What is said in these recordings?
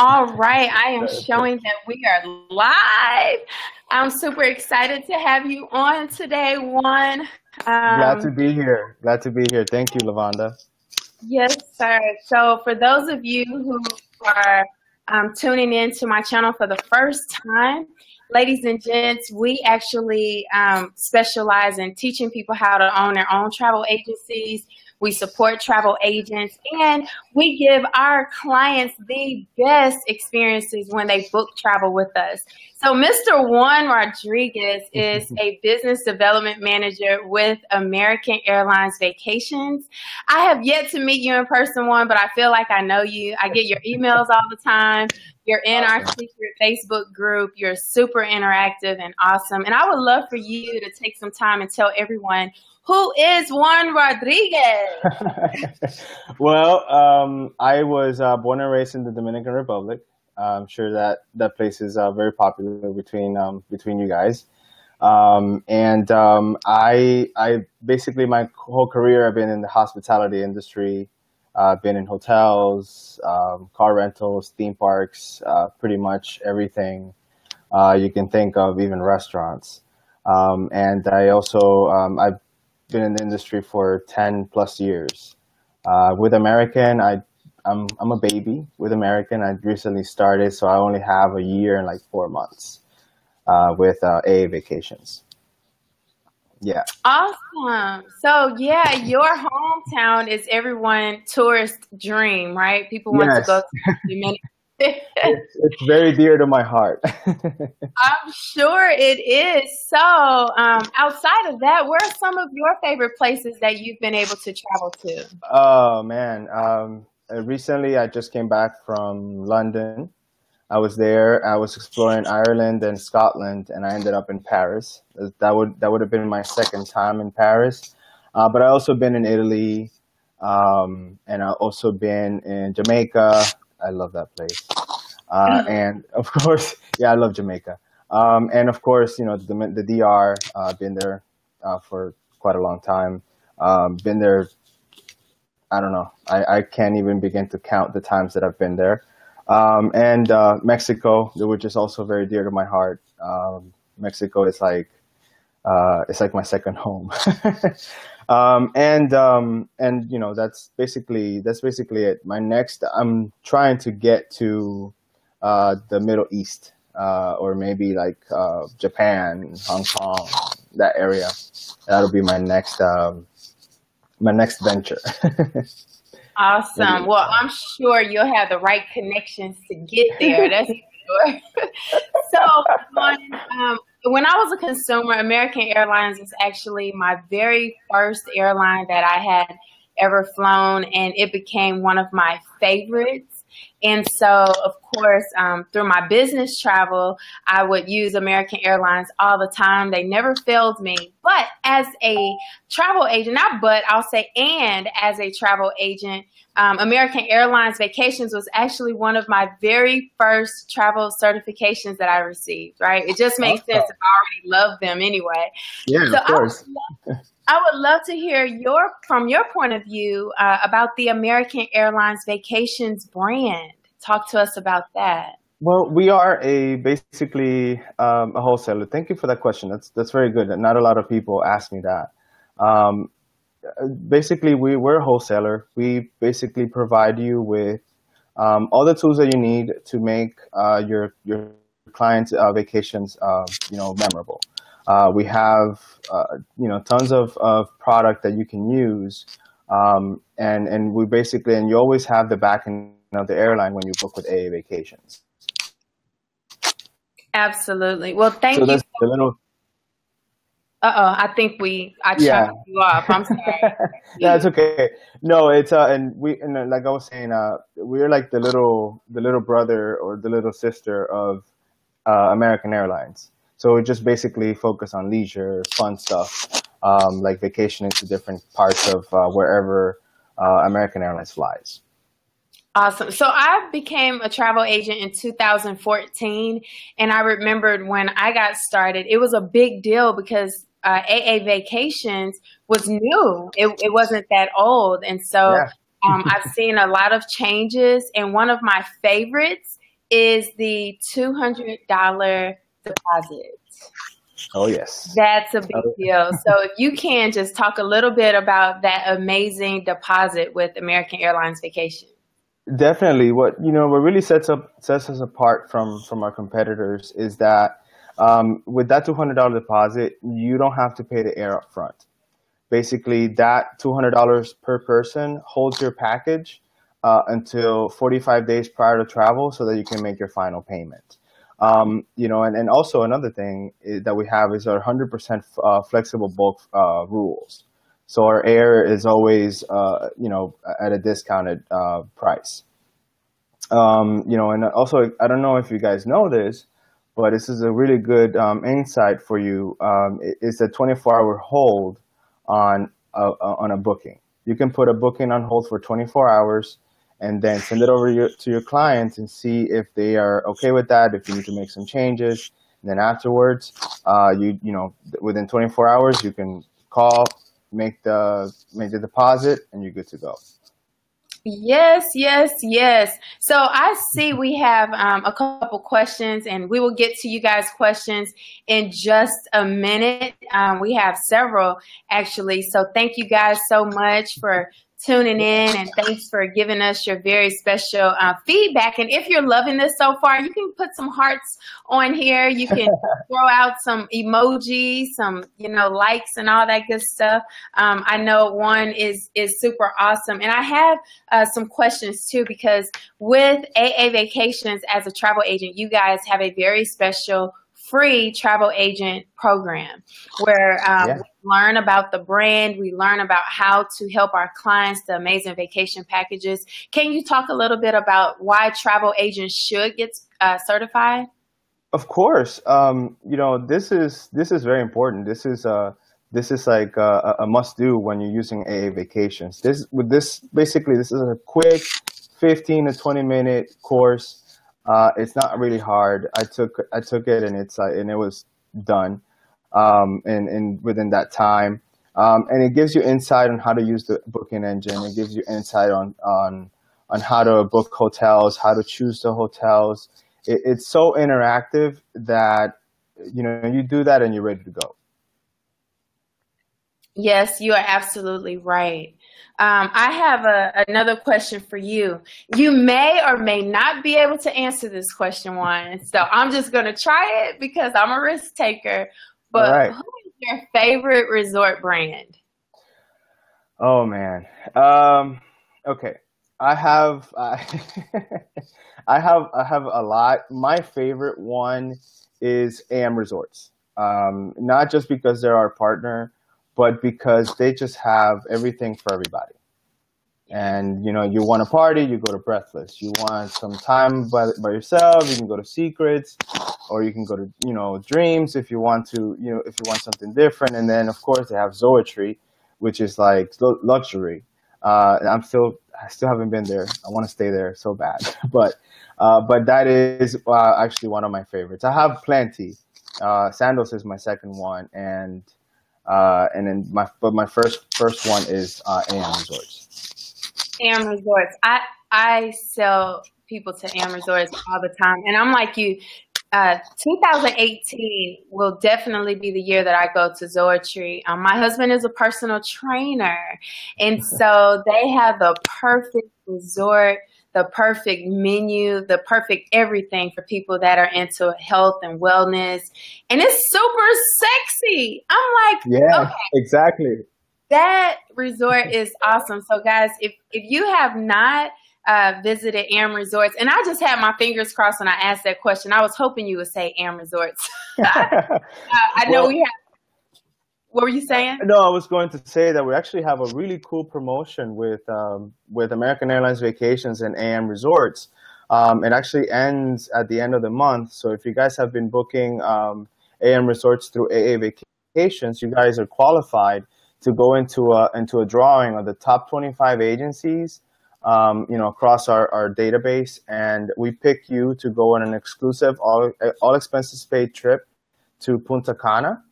All right, I am showing that we are live. I'm super excited to have you on today, Juan. Um, Glad to be here. Glad to be here. Thank you, Lavonda. Yes, sir. So, for those of you who are um, tuning in to my channel for the first time, ladies and gents, we actually um, specialize in teaching people how to own their own travel agencies we support travel agents and we give our clients the best experiences when they book travel with us. So, Mr. Juan Rodriguez is a business development manager with American Airlines Vacations. I have yet to meet you in person, Juan, but I feel like I know you. I get your emails all the time. You're in our secret Facebook group. You're super interactive and awesome. And I would love for you to take some time and tell everyone who is Juan Rodriguez? well, um, I was uh, born and raised in the Dominican Republic. I'm sure that that place is uh, very popular between um, between you guys. Um, and um, I I basically my whole career I've been in the hospitality industry. I've uh, been in hotels, um, car rentals, theme parks, uh, pretty much everything uh, you can think of, even restaurants. Um, and I also um, I've been in the industry for 10 plus years. Uh, with American, I, I'm, I'm a baby. With American, I recently started, so I only have a year and like four months uh, with uh, AA Vacations. Yeah. Awesome. So yeah, your hometown is everyone tourist dream, right? People want yes. to go to Dominican it's, it's, very dear to my heart. I'm sure it is. So, um, outside of that, where are some of your favorite places that you've been able to travel to? Oh man, um, uh, recently I just came back from London. I was there. I was exploring Ireland and Scotland, and I ended up in Paris. That would that would have been my second time in Paris. Uh, but I also been in Italy, um, and I also been in Jamaica, I love that place. Uh, and of course, yeah, I love Jamaica. Um, and of course, you know, the, the DR, uh, been there uh, for quite a long time. Um, been there, I don't know, I, I can't even begin to count the times that I've been there. Um, and uh, Mexico, which is also very dear to my heart. Um, Mexico is like, uh, it's like my second home. Um, and um, and you know that's basically that's basically it. My next, I'm trying to get to uh, the Middle East uh, or maybe like uh, Japan, Hong Kong, that area. That'll be my next um, my next venture. awesome. Well, I'm sure you'll have the right connections to get there. That's sure. so, um, when I was a consumer, American Airlines was actually my very first airline that I had ever flown, and it became one of my favorites. And so, of course, um, through my business travel, I would use American Airlines all the time. They never failed me. But as a travel agent, not but, I'll say and as a travel agent, um, American Airlines Vacations was actually one of my very first travel certifications that I received, right? It just makes sense I already love them anyway. Yeah, so of course. I would, love, to hear your, from your point of view, uh, about the American Airlines Vacations brand. Talk to us about that. Well, we are a basically um, a wholesaler. Thank you for that question. That's that's very good. Not a lot of people ask me that. Um, basically, we we're a wholesaler. We basically provide you with um, all the tools that you need to make uh, your your clients' uh, vacations, uh, you know, memorable. Uh, we have uh, you know tons of, of product that you can use, um, and and we basically and you always have the backing of the airline when you book with AA Vacations. Absolutely. Well, thank so you. The little... Uh oh, I think we I chopped yeah. you off. I'm sorry. That's okay. No, it's uh, and we and uh, like I was saying, uh, we're like the little the little brother or the little sister of uh, American Airlines. So we just basically focus on leisure, fun stuff, um, like vacationing to different parts of uh, wherever uh, American Airlines flies. Awesome. So I became a travel agent in 2014. And I remembered when I got started, it was a big deal because uh, AA Vacations was new. It, it, wasn't that old. And so yeah. um, I've seen a lot of changes. And one of my favorites is the $200 deposit. Oh, yes. That's a big oh. deal. So, if you can just talk a little bit about that amazing deposit with American Airlines Vacation. Definitely. What you know, what really sets up sets us apart from from our competitors is that um, with that two hundred dollar deposit, you don't have to pay the air up front. Basically, that two hundred dollars per person holds your package uh, until forty five days prior to travel, so that you can make your final payment. Um, you know, and, and also another thing that we have is our 100% uh, flexible bulk uh, rules. So our air is always, uh, you know, at a discounted uh, price. Um, you know, and also, I don't know if you guys know this, but this is a really good um, insight for you. Um, it's a 24-hour hold on a, on a booking. You can put a booking on hold for 24 hours and then send it over your, to your clients and see if they are okay with that, if you need to make some changes. And then afterwards, uh, you you know, within 24 hours, you can call, make the make the deposit, and you're good to go. Yes, yes, yes. So I see we have um, a couple questions, and we will get to you guys' questions in just a minute. Um, we have several actually. So thank you guys so much for tuning in and thanks for giving us your very special uh, feedback. And if you're loving this so far, you can put some hearts on here. You can throw out some emojis, some you know likes and all that good stuff. Um, I know Juan is is super awesome, and I have uh, some questions too because with AA Vacations as a travel agent, you guys have a very special free travel agent program where um, yeah. we learn about the brand, we learn about how to help our clients, the amazing vacation packages. Can you talk a little bit about why travel agents should get uh, certified? Of course, um, you know this is this is very important. This is uh, this is like a, a must do when you're using AA vacations. This with this basically this is a quick 15 to 20 minute course uh, it's not really hard. I took I took it and it's uh, and it was done, um, and and within that time, um, and it gives you insight on how to use the booking engine. It gives you insight on on on how to book hotels, how to choose the hotels. It, it's so interactive that you know you do that and you're ready to go. Yes, you are absolutely right. Um, I have a, another question for you. You may or may not be able to answer this question, Juan. So I'm just going to try it because I'm a risk taker. But right. who is your favorite resort brand? Oh man. Um, okay. I have I, I have I have a lot. My favorite one is AM Resorts. Um, not just because they're our partner, but because they just have everything for everybody. And you know, you want a party, you go to Breathless. You want some time by, by yourself, you can go to Secrets, or you can go to you know Dreams if you want to. You know, if you want something different. And then of course they have Zoetry, which is like luxury. Uh, I'm still I still haven't been there. I want to stay there so bad, but uh, but that is uh, actually one of my favorites. I have plenty. Uh, Sandals is my second one, and uh, and then my but my first first one is uh, AM Resorts. AM Resorts. I I sell people to AM Resorts all the time, and I'm like you. Uh, 2018 will definitely be the year that I go to Zoetry. Um, my husband is a personal trainer, and so they have the perfect resort the perfect menu, the perfect everything for people that are into health and wellness. And it's super sexy. I'm like, yeah, okay, exactly. That resort is awesome. So guys, if, if you have not uh, visited AM Resorts, and I just had my fingers crossed when I asked that question. I was hoping you would say AM Resorts. I, I know well, we have what were you saying? No, I was going to say that we actually have a really cool promotion with um, with American Airlines Vacations and AM Resorts. Um, it actually ends at the end of the month. So if you guys have been booking um, AM Resorts through AA Vacations, you guys are qualified to go into a into a drawing of the top 25 agencies, um, you know, across our, our database, and we pick you to go on an exclusive all all expenses paid trip to Punta Cana.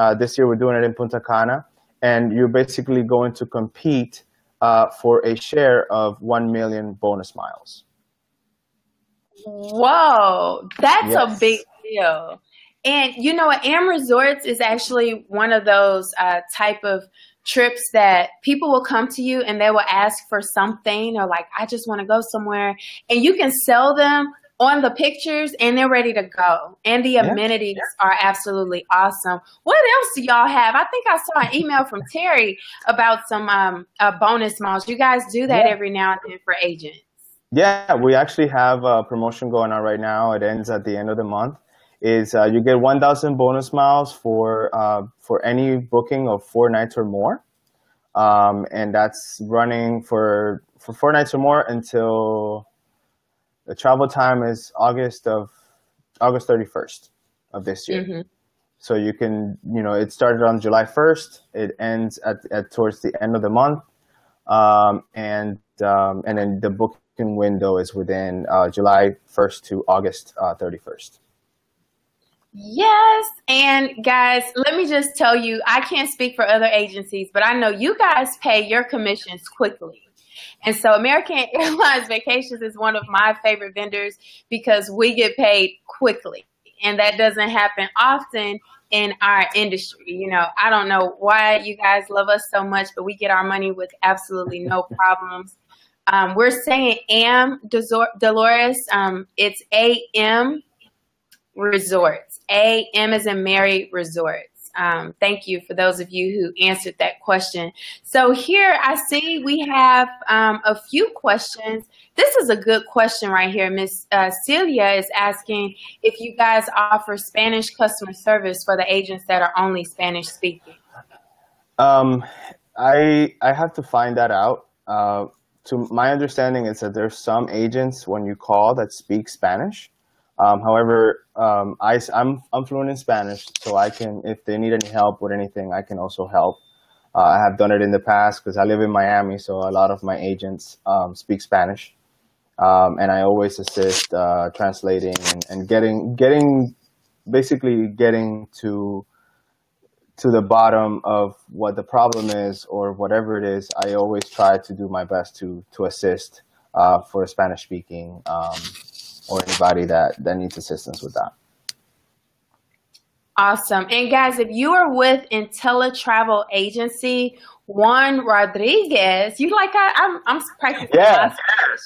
Uh, this year we're doing it in Punta Cana, and you're basically going to compete uh, for a share of 1 million bonus miles. Whoa, that's yes. a big deal. And you know, Am Resorts is actually one of those uh, type of trips that people will come to you and they will ask for something or like, I just want to go somewhere, and you can sell them on the pictures and they're ready to go. And the yeah. amenities yeah. are absolutely awesome. What else do y'all have? I think I saw an email from Terry about some um, uh, bonus miles. You guys do that yeah. every now and then for agents. Yeah, we actually have a promotion going on right now. It ends at the end of the month. Is uh, you get 1,000 bonus miles for uh, for any booking of four nights or more, um, and that's running for for four nights or more until the travel time is August of August 31st of this year. Mm-hmm. So you can, you know, it started on July 1st. It ends at, at towards the end of the month, um, and um, and then the booking window is within uh, July 1st to August uh, 31st. Yes. And guys, let me just tell you, I can't speak for other agencies, but I know you guys pay your commissions quickly. And so American Airlines Vacations is one of my favorite vendors because we get paid quickly. And that doesn't happen often in our industry. You know, I don't know why you guys love us so much, but we get our money with absolutely no problems. Um, we're saying AM Dolores. Um, it's AM Resorts. AM is in Mary Resort. Um, thank you for those of you who answered that question. So here I see we have um, a few questions. This is a good question right here. Miss uh, Celia is asking if you guys offer Spanish customer service for the agents that are only Spanish speaking. Um, I I have to find that out. Uh, to my understanding is that there's some agents when you call that speak Spanish. Um, however, um, I, I'm, I'm fluent in Spanish, so I can, if they need any help with anything, I can also help. Uh, I have done it in the past because I live in Miami, so a lot of my agents um, speak Spanish, um, and I always assist uh, translating and, and getting getting basically getting to to the bottom of what the problem is or whatever it is. I always try to do my best to to assist uh, for Spanish speaking um, or anybody that, that needs assistance with that. Awesome. And guys, if you are with IntelliTravel Agency, Juan Rodriguez, you like I, I'm I'm practicing yeah.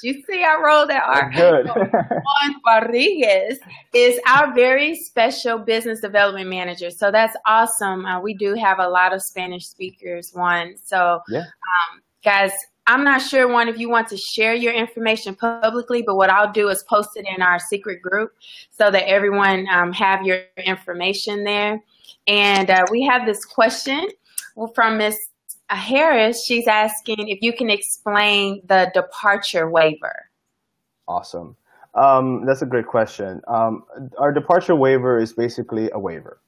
You see, I rolled that R. Good. Juan Rodriguez is our very special business development manager. So that's awesome. Uh, we do have a lot of Spanish speakers. Juan. So, yeah. um, guys, I'm not sure, Juan, if you want to share your information publicly, but what I'll do is post it in our secret group so that everyone um, have your information there. And uh, we have this question from Miss Harris. She's asking if you can explain the departure waiver. Awesome. Um, that's a great question. Um, our departure waiver is basically a waiver.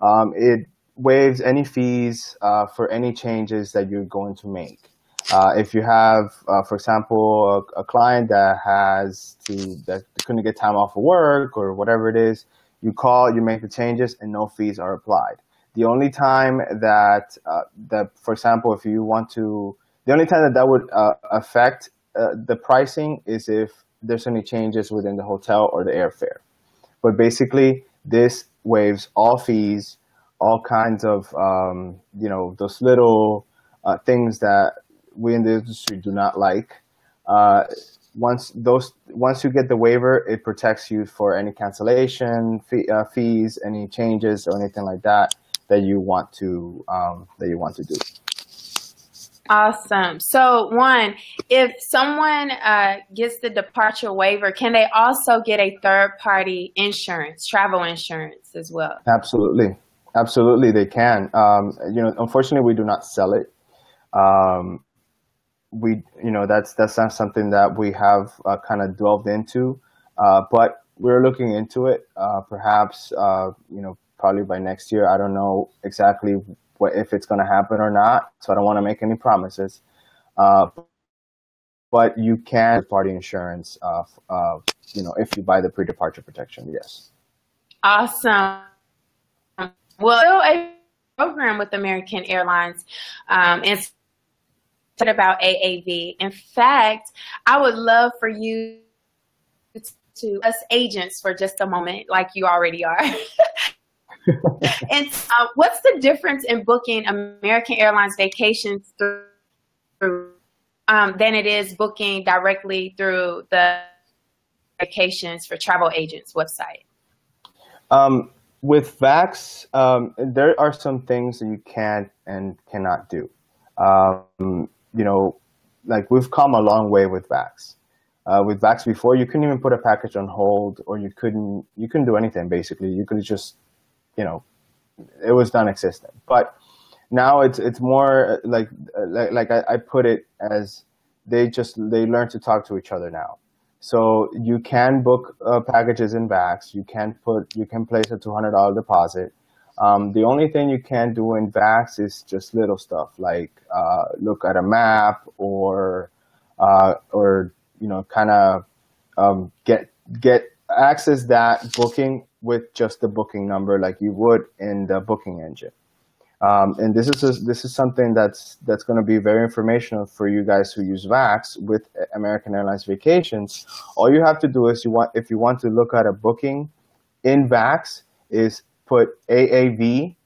Um, it waives any fees uh, for any changes that you're going to make. Uh, if you have, uh, for example, a, a, client that has to that couldn't get time off of work or whatever it is, you call, you make the changes, and no fees are applied. The only time that uh, that, for example, if you want to, the only time that that would uh, affect uh, the pricing is if there's any changes within the hotel or the airfare. But basically, this waives all fees, all kinds of um, you know those little uh, things that we in the industry do not like. Uh, once those once you get the waiver, it protects you for any cancellation fee, uh, fees, any changes or anything like that that you want to um, that you want to do. Awesome. So, Juan, if someone uh, gets the departure waiver, can they also get a third party insurance, travel insurance as well? Absolutely. Absolutely, they can. Um, you know, unfortunately, we do not sell it. Um, we you know that's that's not something that we have uh, kind of delved into, uh, but we're looking into it. Uh, perhaps uh, you know probably by next year. I don't know exactly what if it's going to happen or not, so I don't want to make any promises. Uh, but you can party insurance, uh, you know, if you buy the pre-departure protection. Yes. Awesome. Well, a program with American Airlines, um, and about AAV. In fact, I would love for you to us agents for just a moment, like you already are. and uh, what's the difference in booking American Airlines vacations through um, than it is booking directly through the vacations for travel agents website? Um, with Vax, um, there are some things that you can and cannot do. Um, you know, like we've come a long way with Vax. Uh, with Vax before, you couldn't even put a package on hold, or you couldn't you couldn't do anything. Basically, you could just, you know, it was non-existent. But now it's it's more uh, like like, like I, I put it as they just they learn to talk to each other now. So you can book uh, packages in Vax. You can put you can place a two hundred dollar deposit. Um, the only thing you can do in Vax is just little stuff like uh, look at a map or uh, or you know kind of um, get get access that booking with just the booking number like you would in the booking engine. Um, and this is a, this is something that's that's going to be very informational for you guys who use Vax with American Airlines Vacations. All you have to do is you want if you want to look at a booking in Vax is put AAV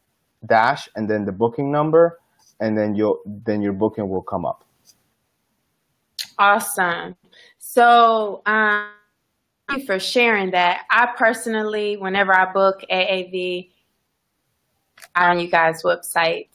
dash and then the booking number, and then you'll then your booking will come up. Awesome. So. Um, thank you for sharing that. I personally, whenever I book AAV, on you guys' website.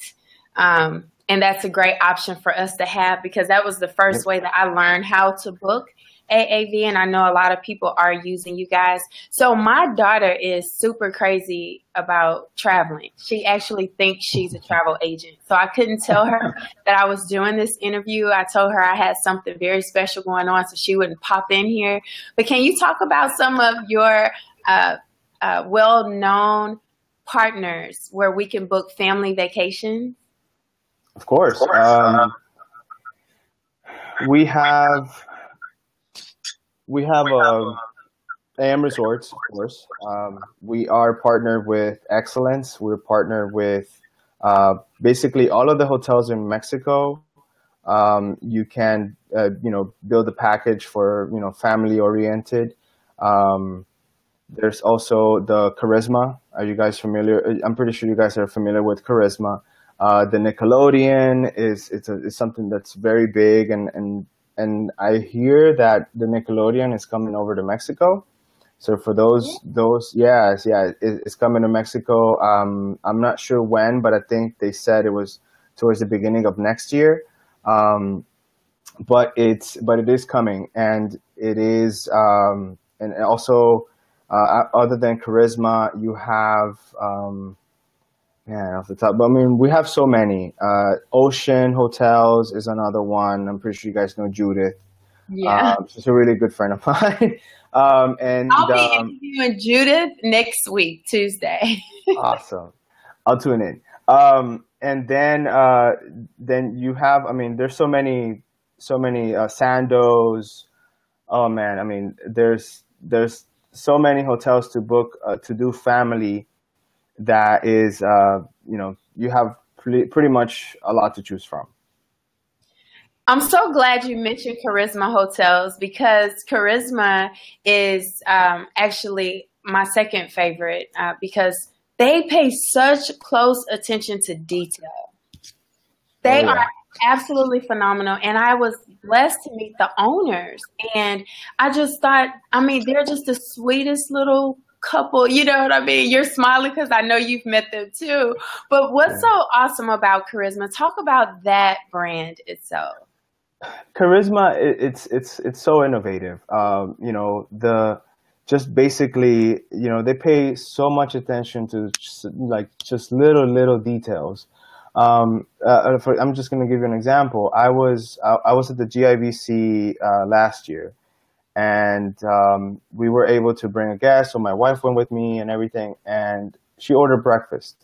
Um, and that's a great option for us to have because that was the first way that I learned how to book AAV, and I know a lot of people are using you guys. So my daughter is super crazy about traveling. She actually thinks she's a travel agent. So I couldn't tell her that I was doing this interview. I told her I had something very special going on, so she wouldn't pop in here. But can you talk about some of your uh, uh, well-known partners where we can book family vacations? Of course. Um, we have we have um, AM Resorts, of course. Um, we are partnered with Excellence. We're partnered with uh, basically all of the hotels in Mexico. Um, you can, uh, you know, build a package for, you know, family oriented. Um, there's also the Karisma. Are you guys familiar? I'm pretty sure you guys are familiar with Karisma. Uh, the Nickelodeon is it's, a, it's something that's very big, and, and and I hear that the Nickelodeon is coming over to Mexico. So for those those yes yeah it, it's coming to Mexico. Um, I'm not sure when, but I think they said it was towards the beginning of next year. Um, but it's but it is coming, and it is um, and also uh, other than Karisma, you have um, man off the top. But I mean, we have so many. Uh, Ocean Hotels is another one. I'm pretty sure you guys know Judith. Yeah, um, she's a really good friend of mine. um, and I'll be um, interviewing Judith next week, Tuesday. awesome. I'll tune in. Um, and then uh, then you have. I mean, there's so many so many uh, Sandos. Oh man, I mean, there's there's so many hotels to book uh, to do family that is uh, you know you have pretty, pretty much a lot to choose from i'm so glad you mentioned Karisma hotels because Karisma is um, actually my second favorite uh, because they pay such close attention to detail they oh, yeah. are absolutely phenomenal. And I was blessed to meet the owners. And I just thought, I mean, they're just the sweetest little couple. You know what I mean? You're smiling because I know you've met them too. But what's so awesome about Karisma? Talk about that brand itself. Karisma, it's it's it's so innovative. Um, you know the just basically, you know, they pay so much attention to just, like just little little details. Um, uh, uh, for, I'm just going to give you an example. I was I, I was at the GIVC uh, last year, and um, we were able to bring a guest. So my wife went with me and everything, and she ordered breakfast,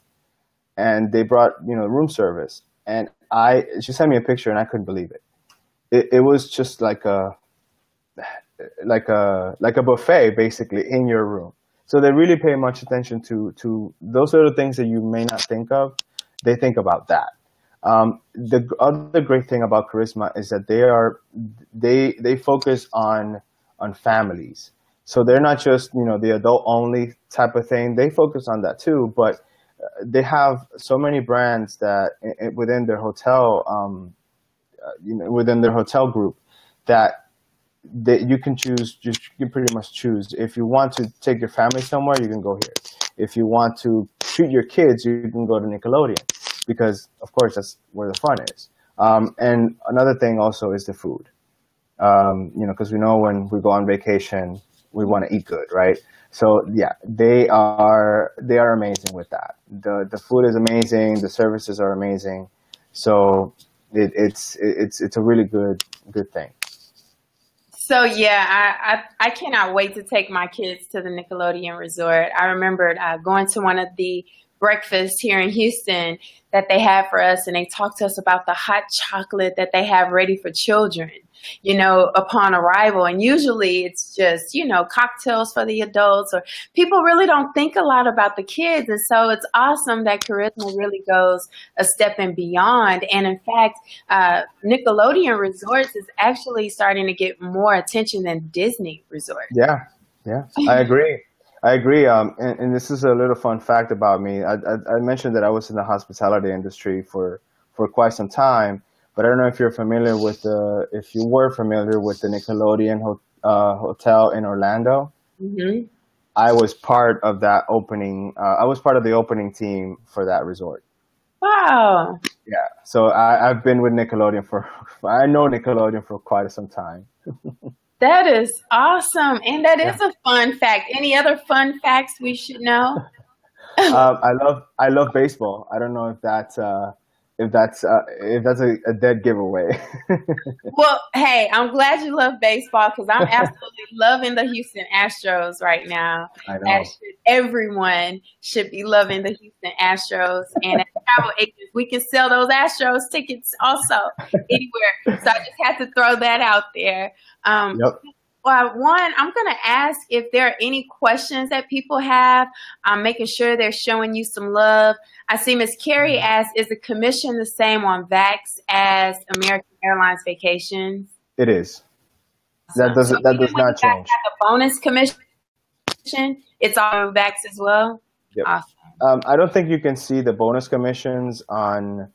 and they brought you know room service, and I she sent me a picture, and I couldn't believe it. It, it was just like a like a like a buffet basically in your room. So they really pay much attention to to those the things that you may not think of they think about that. Um, the other great thing about Karisma is that they are they they focus on on families. So they're not just you know the adult only type of thing. They focus on that too, but uh, they have so many brands that within their hotel, um, uh, you know, within their hotel group, that that you can choose. Just you pretty much choose. If you want to take your family somewhere, you can go here. If you want to treat your kids, you can go to Nickelodeon because, of course, that's where the fun is. Um, and another thing also is the food. Um, you know, because we know when we go on vacation, we want to eat good, right? So yeah, they are they are amazing with that. the The food is amazing. The services are amazing. So it, it's it's it's a really good good thing. So yeah, I, I, I cannot wait to take my kids to the Nickelodeon Resort. I remembered uh, going to one of the breakfasts here in Houston that they had for us, and they talked to us about the hot chocolate that they have ready for children you know, upon arrival. And usually it's just, you know, cocktails for the adults or people really don't think a lot about the kids. And so it's awesome that Karisma really goes a step and beyond. And in fact, uh, Nickelodeon Resorts is actually starting to get more attention than Disney Resorts. Yeah, yeah, I agree. I agree. Um, and, and, this is a little fun fact about me. I, I, I mentioned that I was in the hospitality industry for, for quite some time. But I don't know if you're familiar with the, if you were familiar with the Nickelodeon ho- uh, Hotel in Orlando. Mm-hmm. I was part of that opening. Uh, I was part of the opening team for that resort. Wow. Yeah. So I, I've been with Nickelodeon for, I know Nickelodeon for quite some time. that is awesome. And that is yeah. a fun fact. Any other fun facts we should know? um, I love, I love baseball. I don't know if that's, uh, if that's uh, if that's a, a dead giveaway. well, hey, I'm glad you love baseball because I'm absolutely loving the Houston Astros right now. I know. Should, everyone should be loving the Houston Astros, and travel agents, we can sell those Astros tickets also anywhere. So I just had to throw that out there. Um, yep. Well, Juan, I'm going to ask if there are any questions that people have. I'm making sure they're showing you some love. I see Miss Carrie mm-hmm. is the commission the same on VAX as American Airlines Vacations? It is. That does so that does not change. The bonus commission, it's on VAX as well. Yep. Awesome. Um, I don't think you can see the bonus commissions on,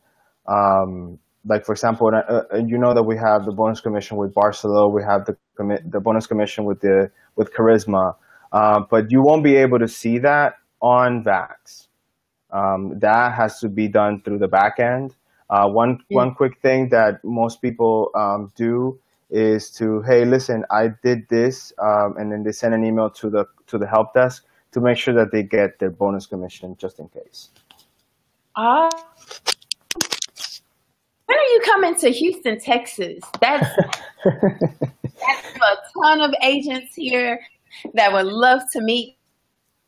um, like for example, uh, uh, you know that we have the bonus commission with Barcelona, we have the the bonus commission with the with Karisma, uh, but you won't be able to see that on VAX. Um, that has to be done through the back end. Uh, one mm-hmm. one quick thing that most people um, do is to hey listen I did this um, and then they send an email to the to the help desk to make sure that they get their bonus commission just in case. Uh, when are you coming to Houston, Texas? That's that's a ton of agents here that would love to meet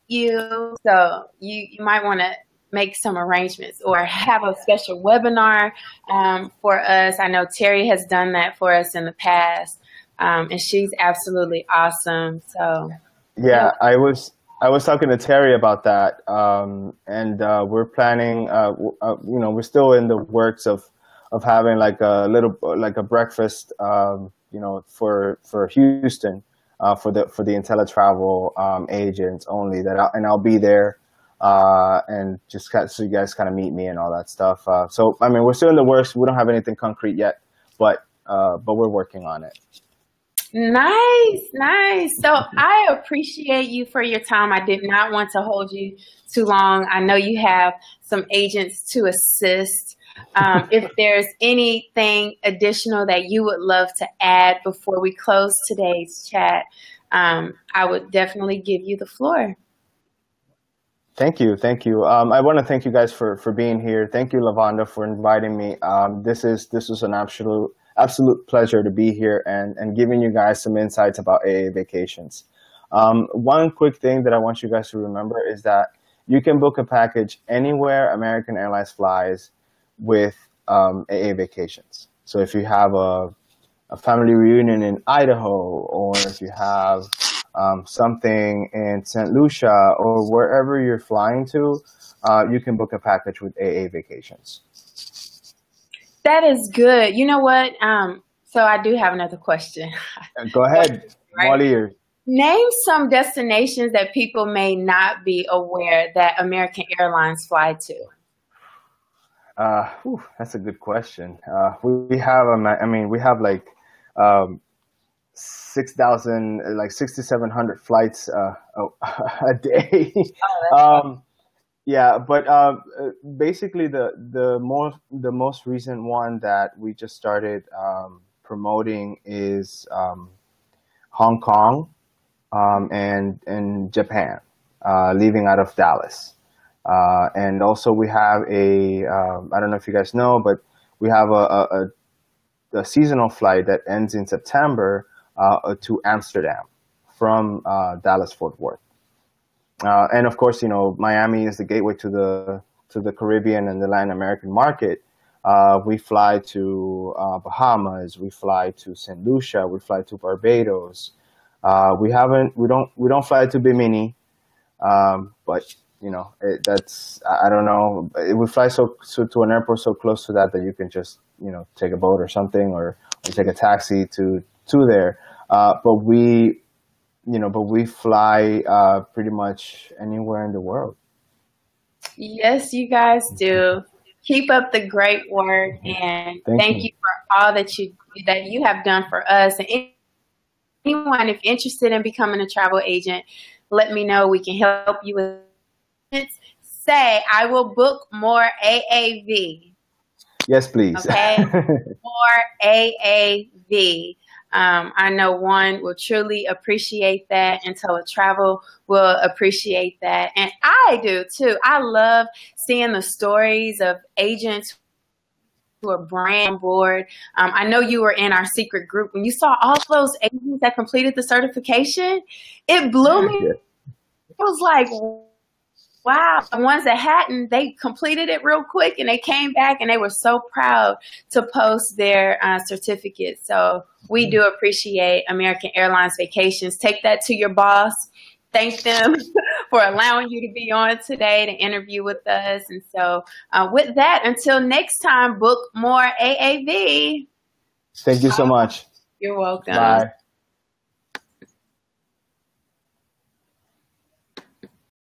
you. So you, you might want to make some arrangements or have a special webinar um, for us. I know Terry has done that for us in the past, um, and she's absolutely awesome. So, yeah, I was I was talking to Terry about that, um, and uh, we're planning. Uh, uh, you know, we're still in the works of of having like a little like a breakfast. Um, you know, for for Houston. Uh, for the for the IntelliTravel um, agents only that I, and I'll be there uh, and just kind of, so you guys kind of meet me and all that stuff. Uh, so I mean, we're still in the works. We don't have anything concrete yet, but but we're working on it. Nice, nice. So I appreciate you for your time. I did not want to hold you too long. I know you have some agents to assist. Um, if there's anything additional that you would love to add before we close today's chat, um, I would definitely give you the floor. Thank you, thank you. Um, I want to thank you guys for for being here. Thank you, Lavonda, for inviting me. Um, this is this was an absolute absolute pleasure to be here and and giving you guys some insights about AA vacations. Um, one quick thing that I want you guys to remember is that you can book a package anywhere American Airlines flies with um, AA vacations. So if you have a a family reunion in Idaho, or if you have um, something in St. Lucia or wherever you're flying to, uh, you can book a package with AA Vacations. That is good. You know what? Um, so I do have another question. Go ahead. Right? Ears. Name some destinations that people may not be aware that American Airlines fly to. Uh, whew, that's a good question. Uh, we, we, have, I mean, we have like um, 6,000, like 6,700 flights uh, a, day. Oh, um, yeah, but uh, basically the the most the most recent one that we just started um, promoting is um, Hong Kong um, and and Japan, uh, leaving out of Dallas. Uh, and also we have a um, I don't know if you guys know, but we have a, a, a seasonal flight that ends in September uh, to Amsterdam from uh, Dallas Fort Worth. Uh, and of course, you know Miami is the gateway to the to the Caribbean and the Latin American market. Uh, we fly to uh, Bahamas, we fly to St. Lucia, we fly to Barbados. we haven't, we don't, we don't fly to Bimini, um, but you know, it, that's I don't know. It fly so, so to an airport so close to that that you can just you know take a boat or something or, or take a taxi to to there. Uh, but we, you know, but we fly uh, pretty much anywhere in the world. Yes, you guys do. Keep up the great work, and thank, thank you. you. for all that you that you have done for us. And anyone, if interested in becoming a travel agent, let me know. We can help you with say, I will book more AAV. Yes, please. Okay. more AAV. Um, I know Juan will truly appreciate that, and Travel will appreciate that. And I do too. I love seeing the stories of agents who are brand board. Um, I know you were in our secret group. When you saw all those agents that completed the certification, it blew me. It was like, wow, the ones that hadn't, they completed it real quick and they came back and they were so proud to post their uh, certificates. So we do appreciate American Airlines Vacations. Take that to your boss. Thank them for allowing you to be on today to interview with us. And so, uh, with that, until next time, book more AAV. Thank you so much. You're welcome. Bye.